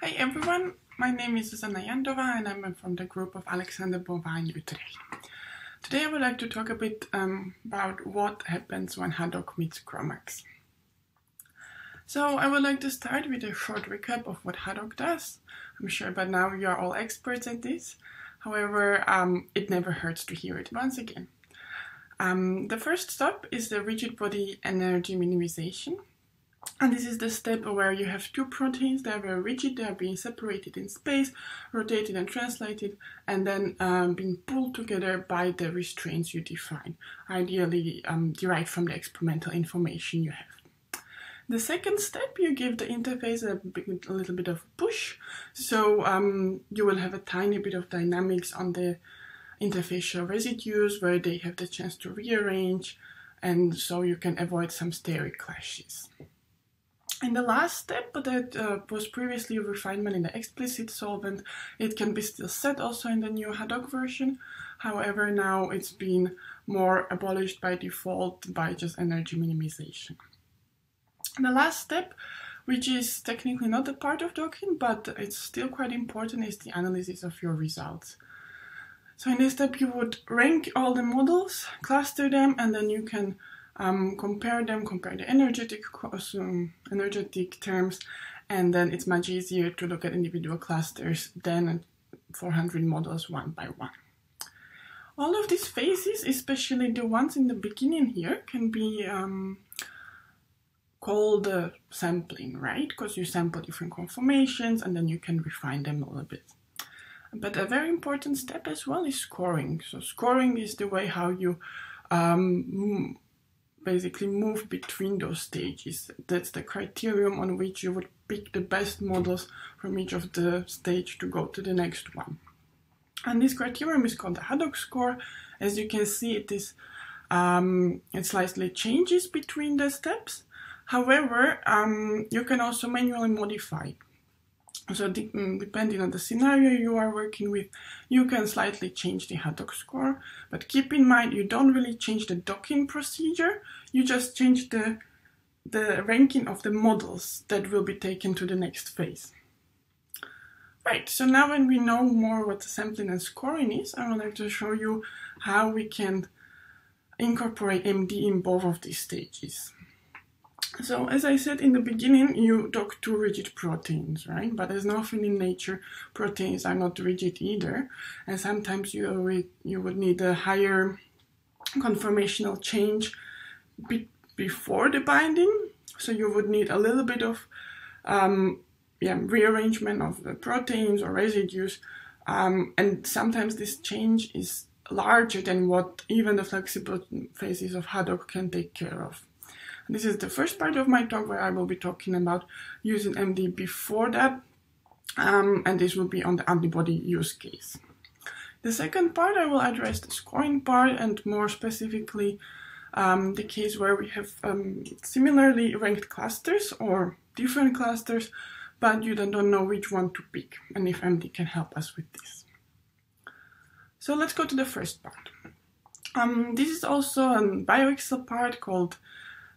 Hi everyone, my name is Zuzana Jandova and I'm from the group of Alexander Bonvin Utrecht. Today I would like to talk a bit um, about what happens when Haddock meets GROMACS. So I would like to start with a short recap of what Haddock does. I'm sure by now you are all experts at this. However, um, it never hurts to hear it once again. Um, the first step is the rigid body energy minimization. And this is the step where you have two proteins that are very rigid, they are being separated in space, rotated and translated, and then um, being pulled together by the restraints you define, ideally um, derived from the experimental information you have. The second step, you give the interface a, big, a little bit of push, so um, you will have a tiny bit of dynamics on the interfacial residues where they have the chance to rearrange, and so you can avoid some steric clashes. And the last step that uh, was previously a refinement in the explicit solvent, it can be still set also in the new Haddock version. However, now it's been more abolished by default by just energy minimization. The last step, which is technically not a part of docking, but it's still quite important, is the analysis of your results. So in this step, you would rank all the models, cluster them, and then you can um, compare them, compare the energetic, um, energetic terms, and then it's much easier to look at individual clusters than 400 models one by one. All of these phases, especially the ones in the beginning here, can be um, called uh, sampling, right? Because you sample different conformations and then you can refine them a little bit. But a very important step as well is scoring. So scoring is the way how you um, basically move between those stages. That's the criterion on which you would pick the best models from each of the stage to go to the next one. And this criterion is called the Haddock score. As you can see, it is um, it slightly changes between the steps. However, um, you can also manually modify so mm, depending on the scenario you are working with, you can slightly change the Haddock score, but keep in mind you don't really change the docking procedure, you just change the, the ranking of the models that will be taken to the next phase. Right, so now when we know more what sampling and scoring is, I would like to show you how we can incorporate MD in both of these stages. So as I said in the beginning, you talk to rigid proteins, right? But there's nothing in nature. Proteins are not rigid either. And sometimes you, you would need a higher conformational change be before the binding. So you would need a little bit of um, yeah, rearrangement of the proteins or residues. Um, and sometimes this change is larger than what even the flexible phases of Haddock can take care of. This is the first part of my talk where I will be talking about using MD before that, um, and this will be on the antibody use case. The second part, I will address the scoring part and more specifically um, the case where we have um, similarly ranked clusters or different clusters, but you then don't know which one to pick and if MD can help us with this. So let's go to the first part. Um, this is also a BioExcel part called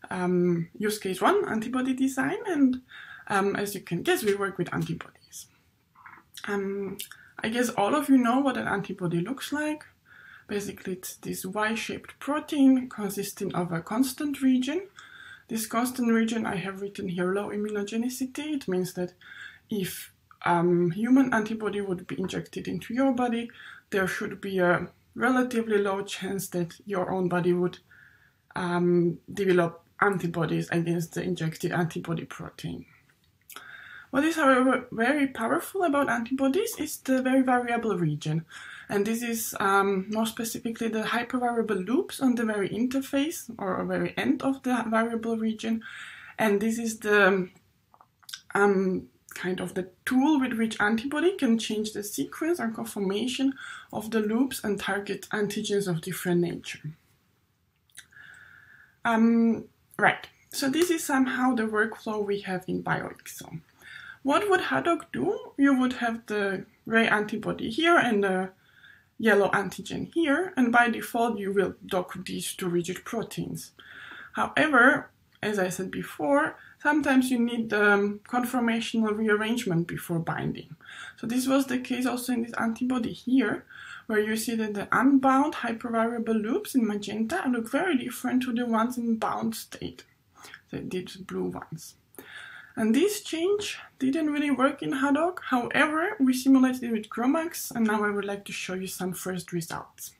um, use case one, antibody design, and um, as you can guess, we work with antibodies. Um, I guess all of you know what an antibody looks like. Basically, it's this Y-shaped protein consisting of a constant region. This constant region I have written here low immunogenicity. It means that if um, human antibody would be injected into your body, there should be a relatively low chance that your own body would um, develop antibodies against the injected antibody protein. What is, however, very powerful about antibodies is the very variable region. And this is um, more specifically the hypervariable loops on the very interface or very end of the variable region. And this is the um, kind of the tool with which antibody can change the sequence or conformation of the loops and target antigens of different nature. Um, Right, so this is somehow the workflow we have in BioExcel. What would Haddock do? You would have the gray antibody here and the yellow antigen here, and by default you will dock these two rigid proteins. However, as I said before, sometimes you need um, conformational rearrangement before binding. So this was the case also in this antibody here, where you see that the unbound hypervariable loops in magenta look very different to the ones in bound state, the these blue ones. And this change didn't really work in Haddock. However, we simulated it with GROMACS, and now I would like to show you some first results.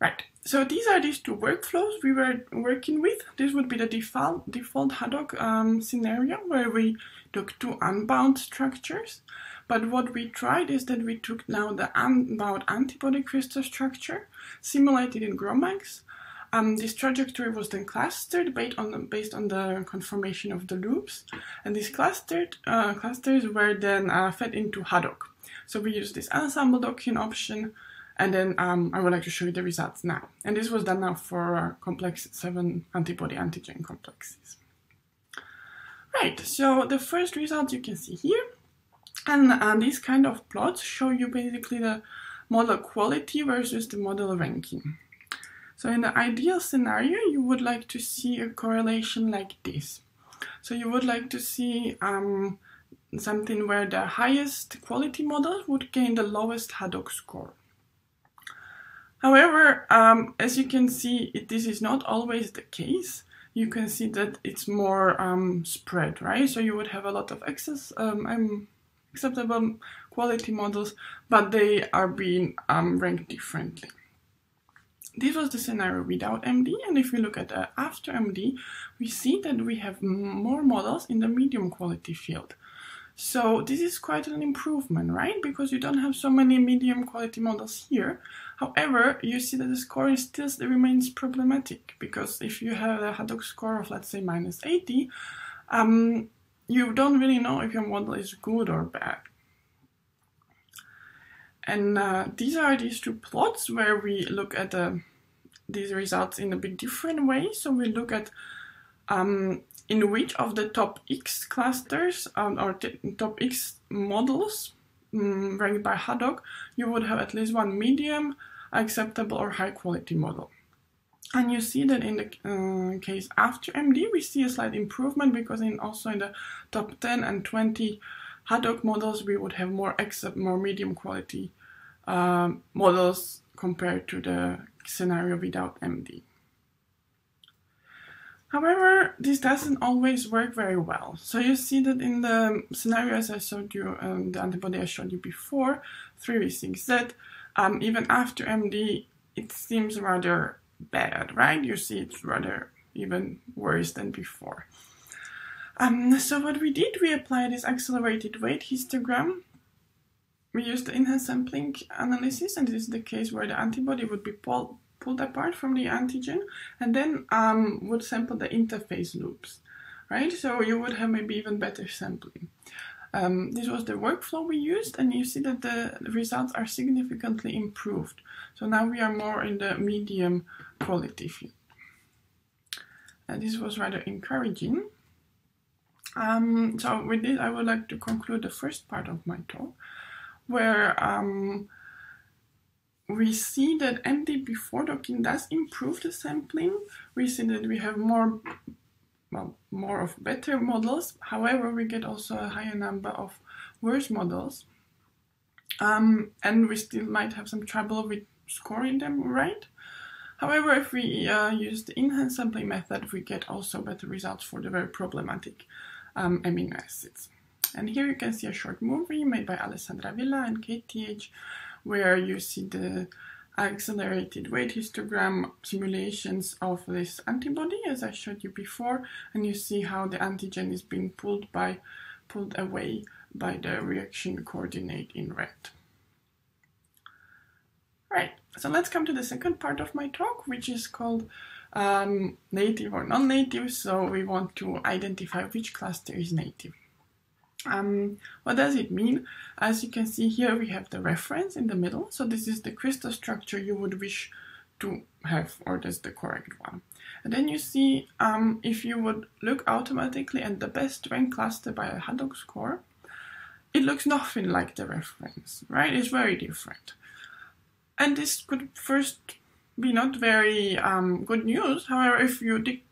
Right, so these are these two workflows we were working with. This would be the default, default Haddock um, scenario where we took two unbound structures. But what we tried is that we took now the unbound antibody crystal structure, simulated in GROMACS. Um, this trajectory was then clustered based on the, based on the conformation of the loops, and these clustered uh, clusters were then uh, fed into Haddock. So we used this ensemble docking option and then um, I would like to show you the results now. And this was done now for complex 7 antibody antigen complexes. Right, so the first result you can see here. And these kind of plots show you basically the model quality versus the model ranking. So in the ideal scenario, you would like to see a correlation like this. So you would like to see um, something where the highest quality model would gain the lowest Haddock score. However, um, as you can see, it, this is not always the case. You can see that it's more um, spread, right? So you would have a lot of excess, um, acceptable quality models, but they are being um, ranked differently. This was the scenario without MD, and if we look at uh, after MD, we see that we have more models in the medium quality field. So this is quite an improvement, right? Because you don't have so many medium quality models here. However, you see that the score still remains problematic because if you have a Haddock score of let's say minus 80, um, you don't really know if your model is good or bad. And uh, these are these two plots where we look at the, these results in a bit different way. So we look at um, in which of the top X clusters um, or top X models um, ranked by Haddock, you would have at least one medium, acceptable, or high quality model. And you see that in the uh, case after MD, we see a slight improvement because in also in the top 10 and 20 Haddock models, we would have more accept, more medium quality um, models compared to the scenario without MD. However, this doesn't always work very well. So you see that in the scenarios I showed you, um, the antibody I showed you before, 3v6z, um, even after MD, it seems rather bad, right? You see it's rather even worse than before. Um, so what we did, we applied this accelerated weight histogram. We used the enhanced sampling analysis, and this is the case where the antibody would be pulled pulled apart from the antigen and then um, would sample the interface loops, right? So you would have maybe even better sampling. Um, this was the workflow we used, and you see that the results are significantly improved. So now we are more in the medium quality field. And this was rather encouraging. Um, so with this, I would like to conclude the first part of my talk, where um, we see that MD before docking does improve the sampling. We see that we have more, well, more of better models. However, we get also a higher number of worse models. Um, and we still might have some trouble with scoring them right. However, if we uh, use the enhanced sampling method, we get also better results for the very problematic um, amino acids. And here you can see a short movie made by Alessandra Villa and KTH where you see the accelerated weight histogram simulations of this antibody as I showed you before and you see how the antigen is being pulled by pulled away by the reaction coordinate in red. Right, so let's come to the second part of my talk which is called um, native or non-native so we want to identify which cluster is native. Um, what does it mean? As you can see here, we have the reference in the middle. So this is the crystal structure you would wish to have, or that's the correct one. And then you see um, if you would look automatically at the best rank cluster by a Haddock score, it looks nothing like the reference, right? It's very different. And this could first be not very um, good news. However, if you dig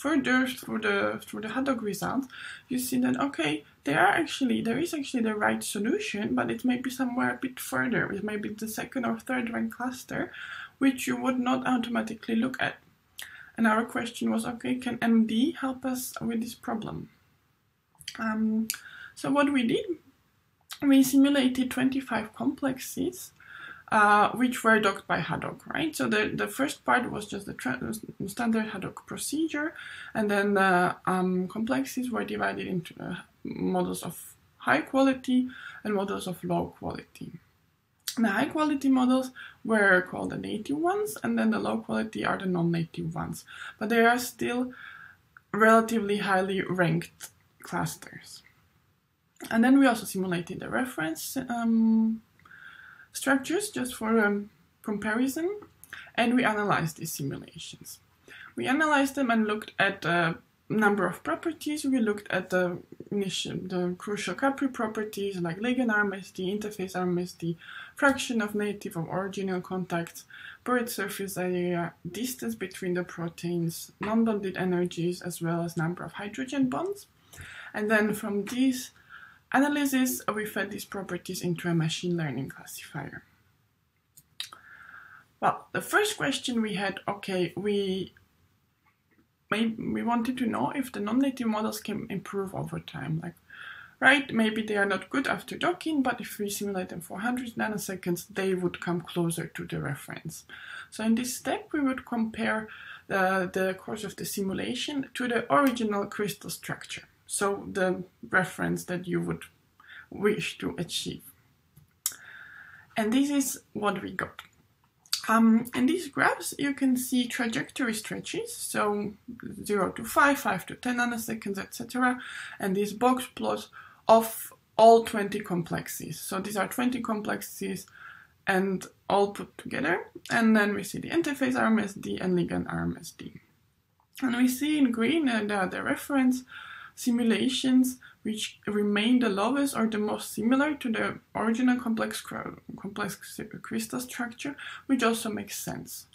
further through the through the Haddock results, you see that okay, there are actually there is actually the right solution, but it may be somewhere a bit further. It may be the second or third rank cluster, which you would not automatically look at. And our question was, okay, can MD help us with this problem? Um, so what we did, we simulated 25 complexes uh, which were docked by Haddock, right? So the, the first part was just the standard Haddock procedure, and then the um, complexes were divided into uh, models of high quality and models of low quality. The high quality models were called the native ones, and then the low quality are the non native ones, but they are still relatively highly ranked clusters. And then we also simulated the reference um, structures just for um, comparison, and we analyzed these simulations. We analyzed them and looked at a number of properties. We looked at the the crucial Capri properties like ligand RMSD, interface RMSD, fraction of native or original contacts, buried surface area, distance between the proteins, non-bonded energies, as well as number of hydrogen bonds. And then from these analysis, we fed these properties into a machine learning classifier. Well, the first question we had, okay, we we wanted to know if the non-native models can improve over time. Like, right, maybe they are not good after docking, but if we simulate them for 100 nanoseconds, they would come closer to the reference. So in this step, we would compare the, the course of the simulation to the original crystal structure so the reference that you would wish to achieve. And this is what we got. Um, in these graphs, you can see trajectory stretches, so 0 to 5, 5 to 10 nanoseconds, etc. And this box plot of all 20 complexes. So these are 20 complexes and all put together. And then we see the interface RMSD and ligand RMSD. And we see in green uh, the reference simulations which remain the lowest or the most similar to the original complex, complex crystal structure, which also makes sense,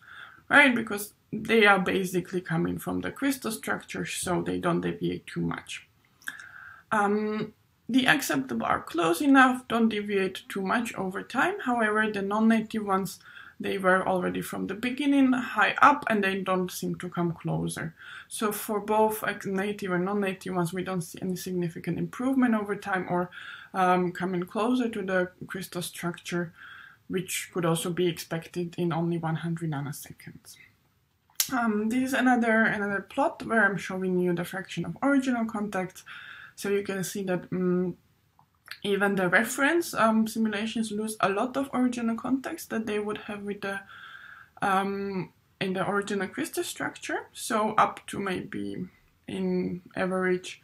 right? Because they are basically coming from the crystal structure, so they don't deviate too much. Um, the acceptable are close enough, don't deviate too much over time. However, the non-native ones they were already from the beginning high up and they don't seem to come closer. So for both native and non-native ones, we don't see any significant improvement over time or um, coming closer to the crystal structure, which could also be expected in only 100 nanoseconds. Um, this is another another plot where I'm showing you the fraction of original contacts. So you can see that um, even the reference um, simulations lose a lot of original context that they would have with the um, in the original crystal structure. So up to maybe in average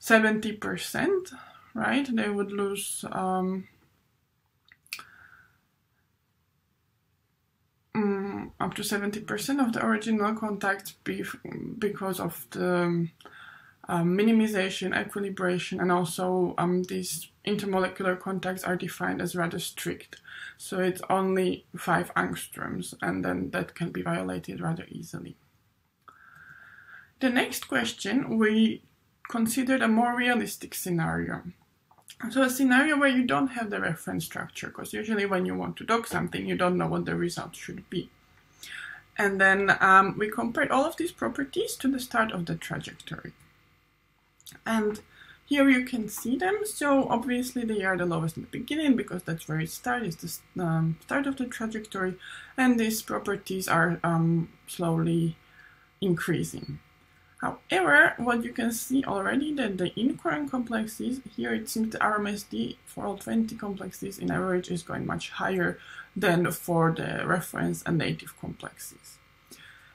70%, right? They would lose um, um, up to 70% of the original contact because of the um, minimization, equilibration, and also um, these intermolecular contacts are defined as rather strict. So it's only 5 angstroms, and then that can be violated rather easily. The next question, we considered a more realistic scenario. So a scenario where you don't have the reference structure, because usually when you want to dock something, you don't know what the result should be. And then um, we compared all of these properties to the start of the trajectory. And here you can see them. So obviously they are the lowest in the beginning because that's where it starts, is the um, start of the trajectory. And these properties are um, slowly increasing. However, what you can see already that the incurrent complexes, here it seems the RMSD for all 20 complexes in average is going much higher than for the reference and native complexes.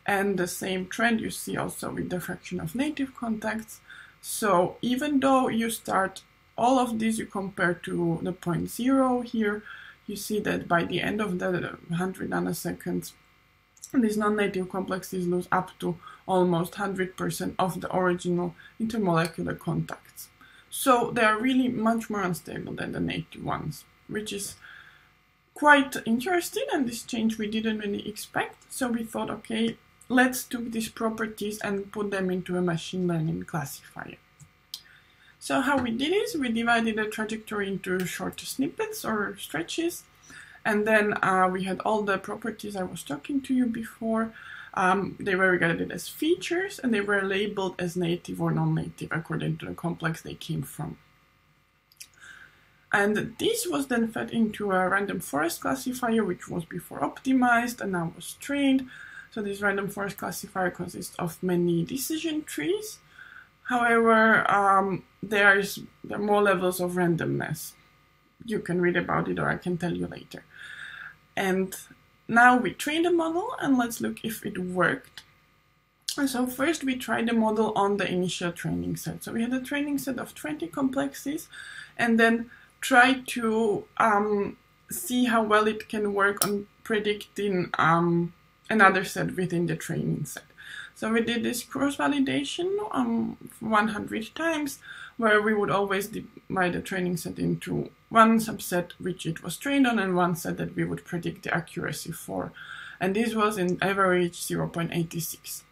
And the same trend you see also with the fraction of native contacts, so even though you start all of these, you compare to the point zero here, you see that by the end of the 100 nanoseconds, these non-native complexes lose up to almost 100% of the original intermolecular contacts. So they are really much more unstable than the native ones, which is quite interesting and this change we didn't really expect. So we thought, okay, let's take these properties and put them into a machine learning classifier. So how we did is we divided the trajectory into short snippets or stretches, and then uh, we had all the properties I was talking to you before. Um, they were regarded as features, and they were labeled as native or non-native according to the complex they came from. And this was then fed into a random forest classifier, which was before optimized and now was trained. So this random forest classifier consists of many decision trees. However, um, there is there are more levels of randomness. You can read about it, or I can tell you later. And now we train the model, and let's look if it worked. So first we tried the model on the initial training set. So we had a training set of 20 complexes, and then try to um, see how well it can work on predicting um, another set within the training set. So we did this cross validation um, 100 times, where we would always divide the training set into one subset which it was trained on and one set that we would predict the accuracy for. And this was in average 0.86,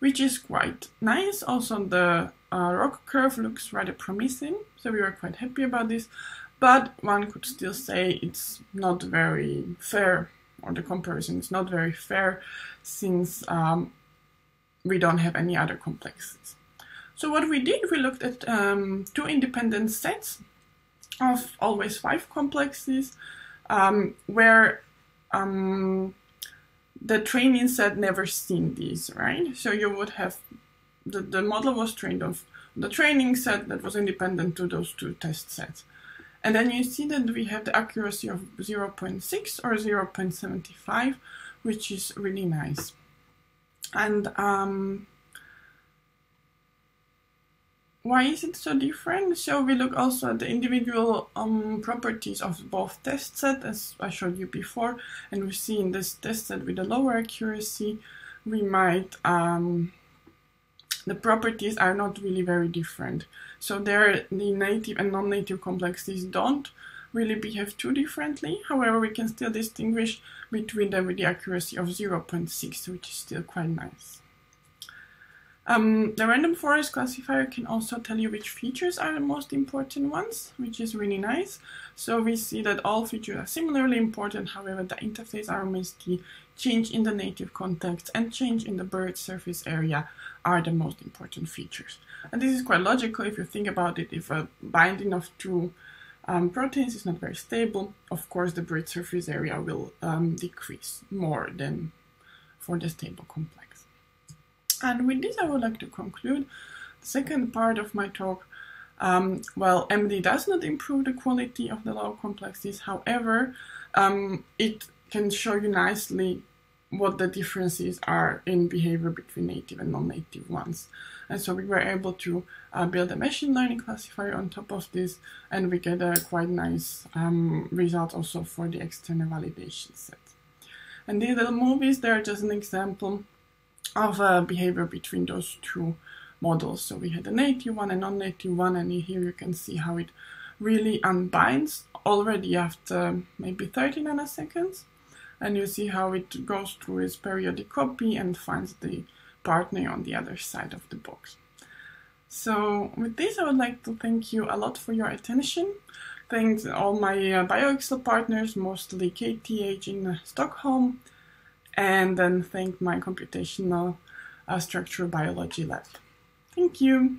which is quite nice. Also, the uh, ROC curve looks rather promising, so we were quite happy about this but one could still say it's not very fair, or the comparison is not very fair, since um, we don't have any other complexes. So what we did, we looked at um, two independent sets of always five complexes, um, where um, the training set never seen these, right? So you would have the, the model was trained on the training set that was independent to those two test sets. And then you see that we have the accuracy of 0.6 or 0.75, which is really nice. And um, why is it so different? So we look also at the individual um, properties of both test set, as I showed you before, and we see in this test set with a lower accuracy, we might um, the properties are not really very different. So there, the native and non-native complexes don't really behave too differently. However, we can still distinguish between them with the accuracy of 0.6, which is still quite nice. Um, the random forest classifier can also tell you which features are the most important ones, which is really nice. So we see that all features are similarly important, however the interface RMSD, change in the native contacts, and change in the buried surface area are the most important features. And this is quite logical if you think about it. If a binding of two um, proteins is not very stable, of course the buried surface area will um, decrease more than for the stable complex. And with this, I would like to conclude the second part of my talk. Um, well, MD does not improve the quality of the low complexities. However, um, it can show you nicely what the differences are in behavior between native and non-native ones. And so we were able to uh, build a machine learning classifier on top of this, and we get a quite nice um, result also for the external validation set. And these little movies, they're just an example of uh, behavior between those two models. So we had a native one and non-native one, and here you can see how it really unbinds already after maybe 30 nanoseconds. And you see how it goes through its periodic copy and finds the partner on the other side of the box. So with this, I would like to thank you a lot for your attention. Thanks all my uh, partners, mostly KTH in Stockholm, and then thank my computational uh, structural biology lab. Thank you.